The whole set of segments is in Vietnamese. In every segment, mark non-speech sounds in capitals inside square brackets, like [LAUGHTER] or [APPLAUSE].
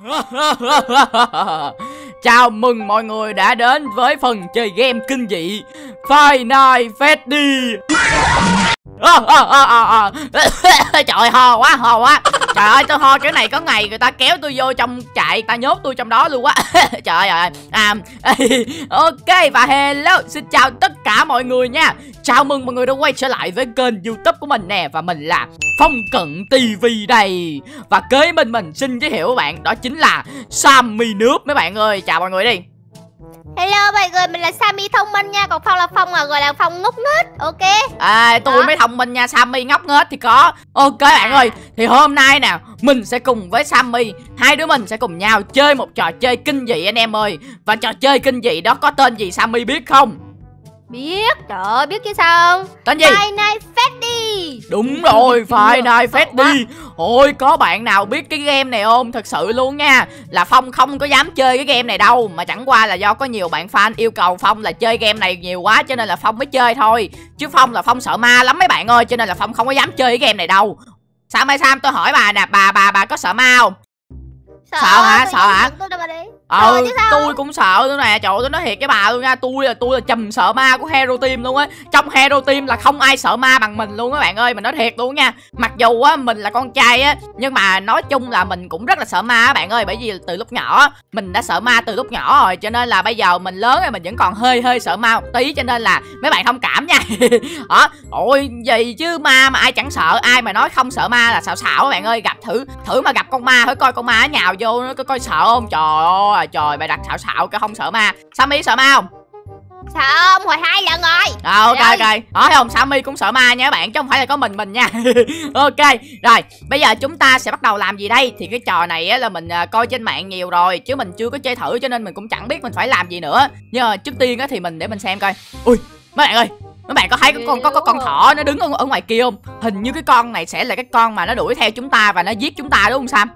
[LAUGHS] Chào mừng mọi người đã đến với phần chơi game kinh dị Five Nights Freddy à, à, à. Trời ho quá ho quá. Trời ơi tôi ho cái này có ngày người ta kéo tôi vô trong trại Ta nhốt tôi trong đó luôn quá [LAUGHS] Trời ơi. À, [LAUGHS] Ok và hello Xin chào tất cả mọi người nha. Chào mừng mọi người đã quay trở lại với kênh youtube của mình nè Và mình là Phong Cận TV đây. Và kế bên mình xin giới thiệu các bạn Đó chính là Sammy nước mấy bạn ơi. Chào mọi người đi. Hello mọi người, mình là Sammy thông minh nha. Còn Phong là Phong à, gọi là Phong ngốc nghếch Ok? À tôi Đó. mới thông minh nha Sammy ngốc nghếch thì có. Ok à. bạn ơi Thì hôm nay nè Mình sẽ cùng với Sammy Hai đứa mình sẽ cùng nhau chơi một trò chơi kinh dị anh em ơi. Và trò chơi kinh dị đó có tên gì Sammy biết không? Biết, trời ơi, biết chứ sao không? Tên gì? Five Nights Freddy Đúng rồi, [LAUGHS] Nights Freddy Ôi, có bạn nào biết cái game này không? Thật sự luôn nha Là Phong không có dám chơi cái game này đâu Mà chẳng qua là do có nhiều bạn fan yêu cầu Phong là chơi game này nhiều quá Cho nên là Phong mới chơi thôi Chứ Phong là Phong sợ ma lắm mấy bạn ơi Cho nên là Phong không có dám chơi cái game này đâu Sam ơi Sam tôi hỏi bà nè Bà bà bà có sợ ma không? Sợ, sợ hả? Sợ hả? Ờ tôi cũng sợ nữa nè. Trời tôi nói thiệt cái bà luôn nha. Tôi là tôi là trầm sợ ma của hero team luôn á. Trong hero team là không ai sợ ma bằng mình luôn các bạn ơi. Mình nói thiệt luôn nha. Mặc dù á mình là con trai á nhưng mà nói chung là mình cũng rất là sợ ma các bạn ơi. Bởi vì từ lúc nhỏ mình đã sợ ma từ lúc nhỏ rồi. Cho nên là bây giờ mình lớn rồi mình vẫn còn hơi hơi sợ ma một tí. Cho nên là mấy bạn thông cảm nha. Đó [LAUGHS] ôi gì chứ ma mà ai chẳng sợ. Ai mà nói không sợ ma là xạo xạo các bạn ơi. Gặp thử thử mà gặp con ma thử coi con ma nhào vô nó coi, coi sợ không? Trời ơi à trời mày đặt xạo xạo cái không sợ ma. Sammy sợ ma không? Sợ không hồi hai lần rồi. À, ok ok. Đó thấy không? Sammy cũng sợ ma nha các bạn chứ không phải là có mình mình nha. [LAUGHS] Ok rồi bây giờ chúng ta sẽ bắt đầu làm gì đây? Thì cái trò này á là mình uh, coi trên mạng nhiều rồi chứ mình chưa có chơi thử cho nên mình cũng chẳng biết mình phải làm gì nữa. Nhưng mà trước tiên á thì mình để mình xem coi. Ui mấy bạn ơi mấy bạn có thấy có con có, có con thỏ nó đứng ở, ở ngoài kia không? Hình như cái con này sẽ là cái con mà nó đuổi theo chúng ta và nó giết chúng ta đúng không sam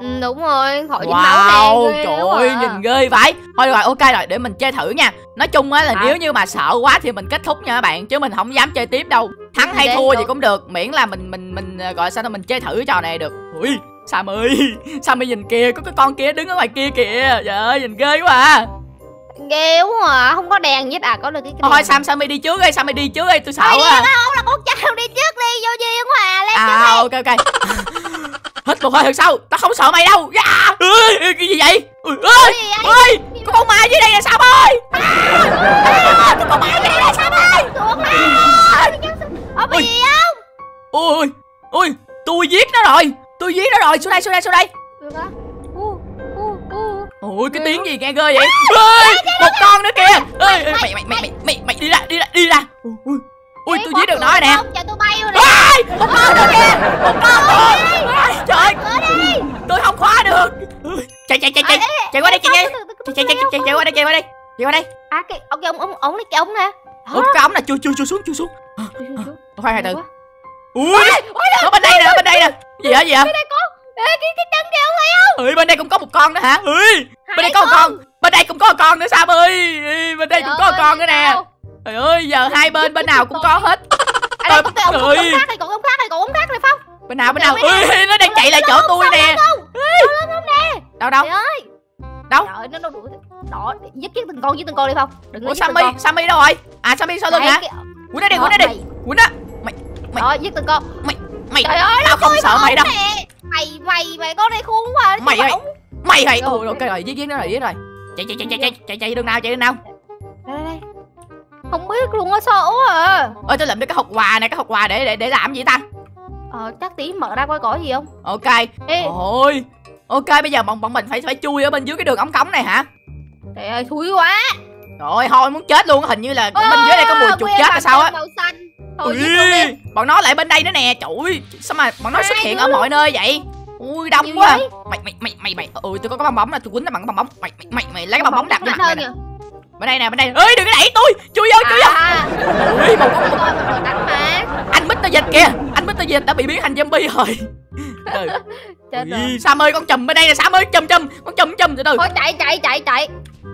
Ừ, đúng rồi thổi wow, trời ơi à. nhìn ghê vậy. Thôi rồi ok rồi để mình chơi thử nha. Nói chung á là à. nếu như mà sợ quá thì mình kết thúc nha các bạn chứ mình không dám chơi tiếp đâu. Thắng hay thua gì cũng được miễn là mình mình mình ờ, gọi sao mình chơi thử trò này được. Ui Sam ơi Sam ơi nhìn kìa có cái con kia đứng ở ngoài kia kìa. Trời ơi nhìn ghê quá à. Ghê quá à không có đèn gì à có được cái, cái thôi sam sammy đi trước đi sammy đi trước đi tôi sợ quá à. không là con trai đi trước đi vô duyên hòa lên à, ok ok [LAUGHS] hít một hơi thật sâu tao không sợ mày đâu. Yeah. ừ, cái gì vậy? Ơi ơi có con ma dưới đây là sao ơi. Có con ma dưới đây là sao ơi. có gì không? Ôi ôi tôi giết nó rồi. Tôi giết nó rồi. Xuống đây xuống đây xuống đây. Ôi cái tiếng gì nghe ghê vậy? Ơi một con nữa kìa. Ơi mày mày mày mày mày. đi ra đi ra đi ra. Ui ui tôi giết được nó rồi nè. tôi bay rồi một con nữa kìa chạy qua đây chạy chạy chạy chạy chạy chạy qua đây chạy qua đây chạy qua đây à cái ông ông ông ông cái ống nè ủa cái ống là chui chui chui xuống chui xuống khoan hai từ ui nó bên đây nè bên đây nè gì hả gì hả Ê, cái cái chân kìa ông thấy không? Ừ, bên đây cũng có một con nữa hả? Ừ, bên đây có một con. Bên đây cũng có một con nữa Sam ơi. Bên đây cũng có một con nữa nè. Trời ơi, giờ hai bên bên nào cũng có hết. À đây cái ông, ông khác này, còn ông khác này, còn ông khác này Phong. Bên nào bên nào? Ui, nó đang chạy lại chỗ tôi nè. Đâu đâu? Đâu? Trời nó nó đuổi. Đó, giết giết từng con giết từng con đi Phong. Đừng Ủa Sammy, Sammy đâu rồi? À Sammy sao lưng hả? Quýnh nó đi, quýnh nó đi. Quýnh nó. Mày mày. Rồi, giết từng con. Mày mày Trời ơi, tao không sợ mày đâu mày mày mày con này khốn quá mày ơi mày ơi ôi ok rồi giết giết nó rồi giết rồi chạy chạy chạy chạy chạy chạy đường nào chạy đường nào đây đây không biết luôn á sợ à ơi tôi làm được cái hộp quà này cái hộp quà để để để làm gì ta ờ chắc tí mở ra coi có gì không ok ôi ok bây giờ bọn bọn mình phải phải chui ở bên dưới cái đường ống cống này hả? Trời ơi thúi quá. Rồi thôi muốn chết luôn hình như là bên dưới đây có mùi chuột chết hay sao á. Ui, bọn nó lại bên đây nữa nè trời sao mà bọn nó xuất hiện ở mọi nơi vậy? Ui đông quá. mày mày mày mày mày. Ui tôi có cái bong bóng là tôi quýnh nó bằng cái bong bóng. Mày mày mày, mày lấy cái bong bóng đặt lên mặt mày bên đây nè bên đây. Ơi đừng có đẩy tôi. Chui vô chui vô. À. ui một anh mít tơ dịch kìa. Anh mít tơ dịch đã bị biến thành zombie rồi Chết Ui, Sam ơi con chùm bên đây nè Sam ơi chùm chùm. Con chùm chùm từ từ. Thôi chạy chạy chạy chạy.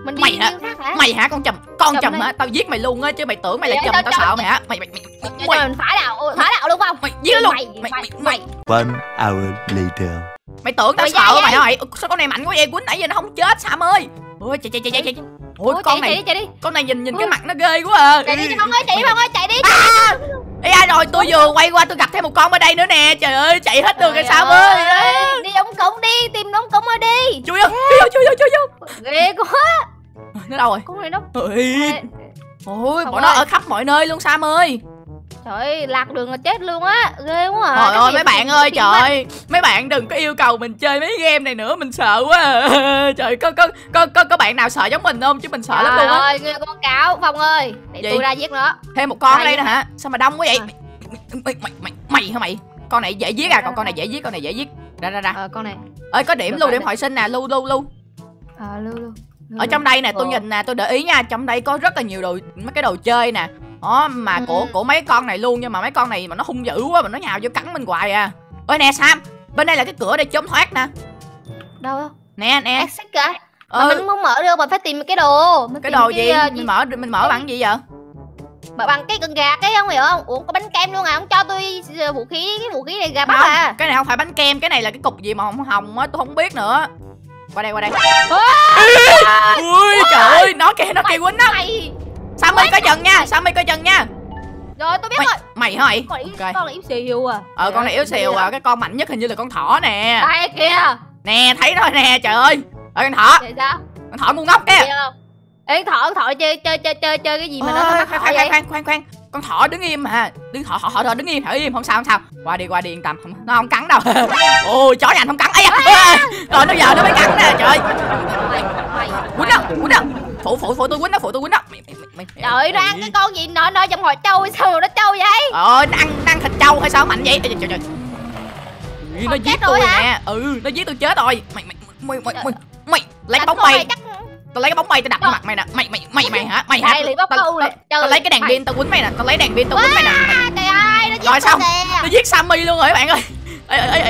Mình mày hả? hả? Mày hả con chùm? Con chùm hả? Tao giết mày luôn á chứ mày tưởng mày là chùm tao sợ mày hả? Mày mày mày mày phá đạo phá đạo luôn không? Mày giết luôn. Mày mày mày one hour later. Mày tưởng tao sợ mày hả? Mày sao con này mạnh quá vậy? Quýnh nãy giờ nó không chết sam ơi. Ôi chạy chạy chạy chạy chạy. Ôi con này chạy đi chạy đi. con này nhìn nhìn cái mặt nó ghê quá à. Chạy đi phong ơi chạy đi phong ơi chạy đi Ê ai rồi? Tôi vừa quay qua tôi gặp thêm một con ở đây nữa nè. Trời ơi chạy hết đường Trời sao ơi đi đóng cổng đi tìm đóng cổng ơi đi. Chui vô chui vô chui vô chui vô. Ghê quá. Nó đâu rồi? Con này nó Ôi Ôi bọn nó ở khắp mọi nơi luôn Sam ơi trời ơi lạc đường là chết luôn á ghê quá à. Trời ơi mấy bạn ơi trời ơi. Mấy bạn đừng có yêu cầu mình chơi mấy game này nữa Mình sợ quá à. [LAUGHS] Trời có có có có, có bạn nào sợ giống mình không? Chứ mình sợ lắm Trời luôn á. Ơi ghê con cáo phong ơi. Để Gì? tôi ra giết nó. Thêm một con đây nè hả? Sao mà đông quá vậy? À. mày, mày, mày, mày hả mày? Con này dễ giết à Còn con này dễ giết Con này dễ giết. Ra ra ra. Ờ con này. Ơi có điểm Được lưu điểm hồi sinh nè lưu lưu lưu. Ờ lưu lưu ở trong đây nè tôi nhìn nè tôi để ý nha trong đây có rất là nhiều đồ mấy cái đồ chơi nè đó mà Ừ. của của mấy con này luôn nhưng mà mấy con này mà nó hung dữ quá mà nó nhào vô cắn mình hoài à. Ơi nè sam bên đây là cái cửa để trốn thoát nè. Đâu? Đâu nè. Nè exit cả mà ờ, mình không mở được mà phải tìm cái đồ. Mình cái đồ gì? ờ, mình mở mình mở bằng gì vậy? Mà bằng cái cần gạt ấy không hiểu không? Ủa có bánh kem luôn à? Không cho tôi ờ, vũ khí cái vũ khí này gạt bắt không à. cái này không phải bánh kem cái này là cái cục gì mà hồng hồng á tôi không biết nữa. Qua đây qua đây. Ui trời ơi nó kìa nó kìa quýnh mày sam ơi coi chừng nha? sam ơi coi chừng nha? Rồi tôi biết mày rồi. mày mày con này yếu Ok. con này yếu xìu à. Ờ con này yếu xìu à. Cái con mạnh nhất hình như là con thỏ nè. Đây kìa? Nè thấy nó nè trời ơi. Ờ con thỏ. Vậy sao? Con thỏ ngu ngốc Kìa. Ê thỏ thỏ chơi chơi chơi chơi chơi cái gì mà nó khoan khoan vậy? khoan khoan khoan. Con thỏ đứng im mà. Đứng thỏ thỏ thỏ đứng im thỏ im. Không sao không sao. Qua đi qua đi yên tâm. Không, nó không cắn đâu. [LAUGHS] Ôi chó nhà anh không cắn. Ấy rồi nó giờ nó mới cắn nè trời. Ơi quýnh đâu quýnh đâu phụ phụ phụ tôi quýnh trời ơi, nó ăn cái con gì nó nó trong hồi trâu sao nó trâu vậy? Ờ nó ăn nó ăn thịt trâu hay sao mạnh vậy? Trời trời Ui, nó giết tôi hả? nè. Ừ nó giết tôi chết rồi. Mày mày mày mày mày, mày lấy cái bóng bay chắc tao lấy cái bóng bay tao đập vào mặt mày nè. Mày mày mày mày hả? Mày hả? Tao- tao- tao Trời lấy cái đèn pin tao quýnh mày nè. Tao lấy đèn pin tao quýnh mày nè. À, trời ơi nó giết Rồi xong. nè nó giết Sammy luôn rồi các bạn ơi.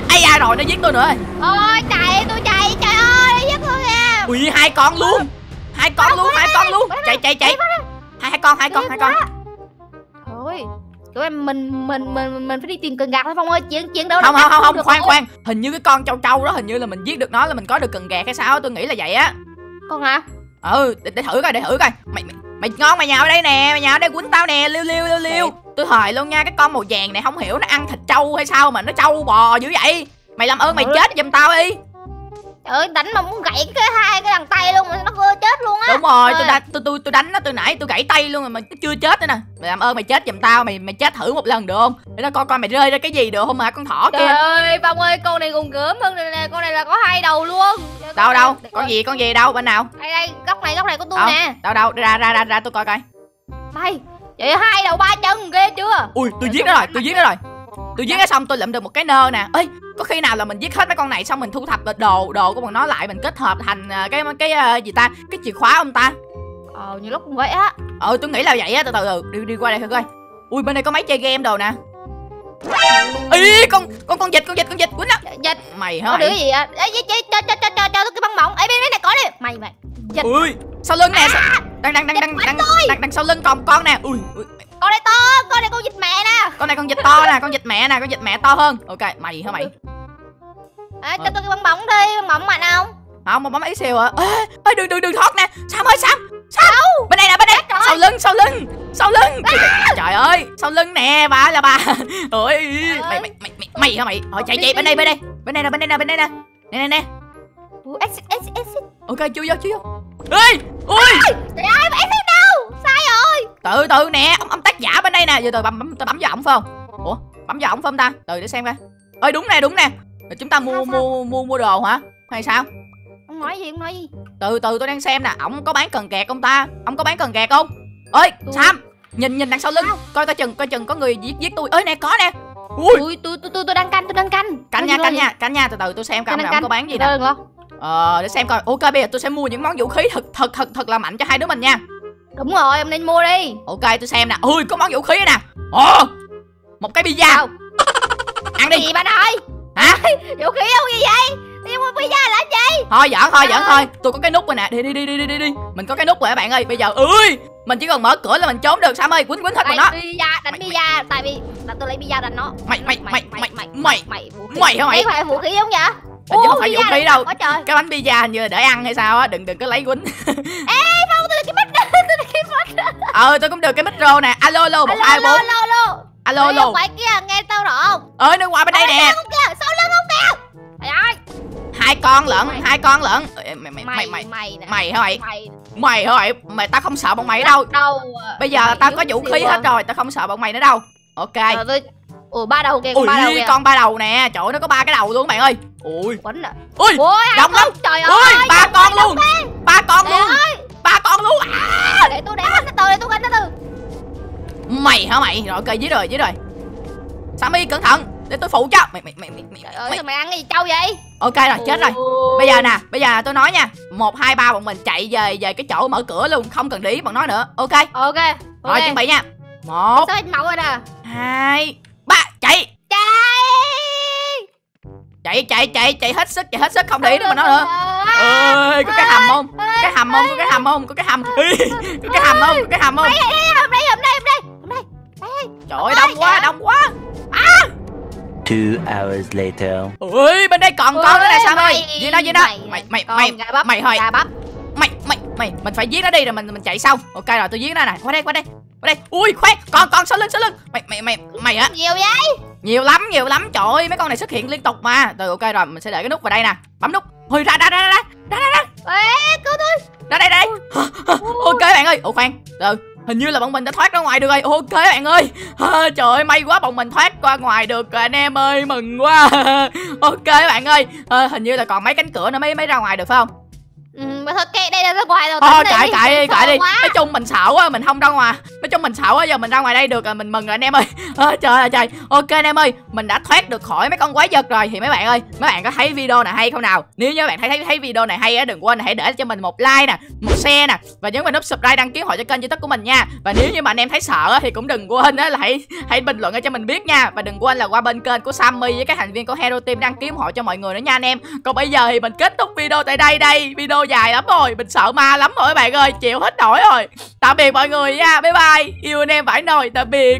Ê da rồi? Nó giết tôi nữa rồi. Ôi chạy tôi chạy. Trời ơi nó giết tôi nè ui hai con luôn. Hai con luôn hai con luôn. Chạy chạy chạy hai hai con hai con hai con. thôi tụi em mình mình mình mình phải đi tìm cần gạt thôi phong ơi. Chuyện chuyện đâu không không không không khoan khoan. Hình như cái con trâu trâu đó hình như là mình giết được nó là mình có được cần gạt hay sao tôi nghĩ là vậy á. Con hả ừ để, để thử coi để thử coi. Mày mày, mày ngon mày nhào ở đây nè mày nhào ở đây quýnh tao nè liêu liêu liêu liêu. Tôi hỏi luôn nha cái con màu vàng này không hiểu nó ăn thịt trâu hay sao mà nó trâu bò dữ vậy. Mày làm ơn mày chết giùm tao đi trời ơi đánh mà muốn gãy cái hai cái đằng tay luôn mà nó cơ chết luôn á. Đúng rồi tôi đánh tôi tôi tôi đánh nó từ nãy tôi gãy tay luôn rồi mà nó chưa chết nữa nè. Mày làm ơn mày chết giùm tao mày mày chết thử một lần được không? Để tao coi coi mày rơi ra cái gì được không mà con thỏ trời kia ơi phong ơi con này còn gớm hơn này nè con này là có hai đầu luôn. Để đâu con đâu? Này- con gì con gì đâu bên nào? Đây đây góc này góc này của tôi đâu? nè. Đâu đâu? Ra ra ra ra tôi coi coi. Đây vậy hai đầu ba chân ghê chưa? Ui tôi giết nó rồi tôi giết nó rồi. Tôi giết nó xong tôi lượm được một cái nơ nè. Ơi có khi nào là mình giết hết mấy con này xong mình thu thập được đồ đồ của bọn nó lại mình kết hợp thành à, cái cái à, gì ta? Cái chìa khóa không ta. Ờ nhiều lúc cũng vậy á. Ờ tôi nghĩ là vậy á. Từ từ từ đi đi qua đây thử coi. Ui bên đây có máy chơi game đồ nè. Ý con con con vịt con vịt con vịt quýnh nó dịch. Mày hả đứa gì à Ê, cho, cho, cho, cho, cho, tôi cái băng mỏng. Ấy bên đây này có đi. Mày mày. Dịch. Ui. Sau lưng nè đang đang đang đang đang đang đang sau lưng còn con nè. Ui, ui con này to con này con dịch mẹ nè. Con này con vịt to nè con vịt mẹ nè con vịt mẹ to hơn. Ok mày hả mày? À, cho tôi cái băng mỏng đi băng mỏng mạnh không? Không một bấm ý siêu à ê ê đừng đừng đừng thoát nè. Sam ơi sam sam. Bên đây nè bên đây sau lưng sau lưng sau lưng. Trời ơi sau lưng nè bà là bà [LAUGHS] ôi mày mày mày mày mày hả mày? Thôi chạy chạy bên đây bên đây. Bên đây nè bên đây nè bên đây nè. Nè nè nè. Exit exit exit. Ok chui vô chui vô. Ê ui. Trời ơi mà exit từ từ nè ông, ông tác giả bên đây nè. Giờ tôi bấm bấm tôi bấm vào ổng phải không? Ủa bấm vào ổng phải không ta? Từ để xem coi. Ơi đúng nè đúng nè. Rồi chúng ta mua Sao, sao? mua mua mua đồ hả? Hay sao? Ông nói gì ông nói gì? Từ từ tôi đang xem nè. Ổng có bán cần kẹt không ta? Ông có bán cần kẹt không? Ơi Tôi- sam nhìn nhìn đằng sau lưng. Coi coi chừng coi chừng có người giết giết tôi. Ơi nè có nè. Ui. Tôi tôi tôi tôi tôi đang canh tôi đang canh. Canh nha canh nha canh nha. Từ từ tôi xem coi ông có bán gì nè. ờ để xem coi. Ok bây giờ tôi sẽ mua những món vũ khí thật thật thật thật là mạnh cho hai đứa mình nha đúng rồi ông nên mua đi. Ok tôi xem nè. Ui có món vũ khí nè. Ồ một cái pizza. Đâu? [LAUGHS] ăn đi. Gì bạn ơi hả? [LAUGHS] Vũ khí không gì vậy? Đi mua pizza là gì? Thôi giỡn thôi giỡn Ờ. thôi. Tôi có cái nút rồi nè. Đi đi đi đi đi đi mình có cái nút rồi các bạn ơi. Bây giờ ơi mình chỉ cần mở cửa là mình trốn được sam ơi. Quýnh quýnh bọn đánh nó. pizza đánh pizza tại vì là tôi lấy pizza đánh nó. Mày- mày- mày- mày- mày mày- mày mày. hả mày? Phải vũ khí không vậy? Như không phải vũ khí đâu. cái bánh pizza hình như là để ăn hay sao á. Đừng đừng có lấy quýnh. Phong ờ tôi cũng được cái micro nè. Alo alo một alo hai alo bốn. alo alo alo alo ông ngoại kia nghe tao rõ không? Ơi nó qua bên đây nè. sau lưng không kìa? Trời ơi. Hai con lận Mày. hai con lận. Mày mày mày mày mày mày hả mày? Mày. Mày hả mày? Mày tao không sợ bọn mày đâu. Đâu bây giờ là tao có vũ khí hết rồi tao không sợ bọn mày nữa đâu. Ok. Ủa ba đầu kìa ui ba đầu kìa. con ba đầu nè. Trời ơi, nó có ba cái đầu luôn bạn ơi. Ui. Quấn à. Ui đông lắm. trời ui ơi ba con luôn. ba con luôn ba con luôn. À, để tôi để anh từ để tôi đánh từ từ mày hả mày? Rồi ok dưới rồi dưới rồi Sammy cẩn thận. Để tôi phụ cho. Mày mày mày mày, mày, trời ơi mày. mày ăn cái gì trâu vậy? Ok rồi chết rồi. Bây giờ nè bây giờ tôi nói nha. Một hai ba bọn mình chạy về về cái chỗ mở cửa luôn. Không cần để ý bọn nó nữa. Ok. Ok rồi chuẩn bị nha. Một anh màu rồi nè? hai ba chạy chạy chạy chạy chạy hết sức chạy hết sức không để ý đến bọn nó nữa ơi có cái hầm không? cái hầm không? Có cái hầm không? Có cái hầm có cái hầm không? Có cái hầm không? Hôm nay hôm nay hôm nay hôm nay trời ơi đông quá đông quá. Two hours later. ui bên đây còn con nữa nè sao ơi. dưới đó dưới đó. mày mày mày mày bắp mày mày mày mình phải giết nó đi rồi mình mình chạy sau. Ok rồi tôi giết nó nè. Qua đây qua đây qua đây. Ui khoét. Con con sau lưng sau lưng. Mày mày mày mày á nhiều vậy nhiều lắm nhiều lắm. Trời ơi mấy con này xuất hiện liên tục mà. Rồi ok rồi mình sẽ để cái nút vào đây nè. Bấm nút. Ui ra ra ra ra ra. Ra ra ê cứu tôi. Ra đây đây. Ok bạn ơi. Ủa khoan. Từ hình như là bọn mình đã thoát ra ngoài được rồi. Ok bạn ơi. À, trời ơi may quá bọn mình thoát qua ngoài được rồi anh em ơi. Mừng quá. [LAUGHS] Ok bạn ơi. À, hình như là còn mấy cánh cửa nữa. Mới mới ra ngoài được phải không mà thôi kệ đây là ra ngoài rồi thôi tắm kệ đi, kệ đi sợ kệ đi. quá. nói chung mình xạo á mình không ra ngoài. Nói chung mình xạo á giờ mình ra ngoài đây được rồi mình mừng rồi anh em ơi. [LAUGHS] À, trời ơi trời. Ok anh em ơi mình đã thoát được khỏi mấy con quái vật rồi. Thì mấy bạn ơi mấy bạn có thấy video này hay không nào? Nếu như các bạn thấy thấy, thấy video này hay á đừng quên hãy để cho mình một like nè một share nè và nhấn vào nút subscribe đăng ký hội cho kênh youtube của mình nha. Và nếu như mà anh em thấy sợ thì cũng đừng quên á là hãy hãy bình luận cho mình biết nha. Và đừng quên là qua bên kênh của Sammy với các thành viên của Hero Team đăng ký ủng hộ cho mọi người nữa nha anh em. Còn bây giờ thì mình kết thúc video tại đây đây. Video dài lắm rồi, mình sợ ma lắm rồi các bạn ơi, chịu hết nổi rồi. Tạm biệt mọi người nha, bye bye. Yêu anh em phải nồi, tạm biệt.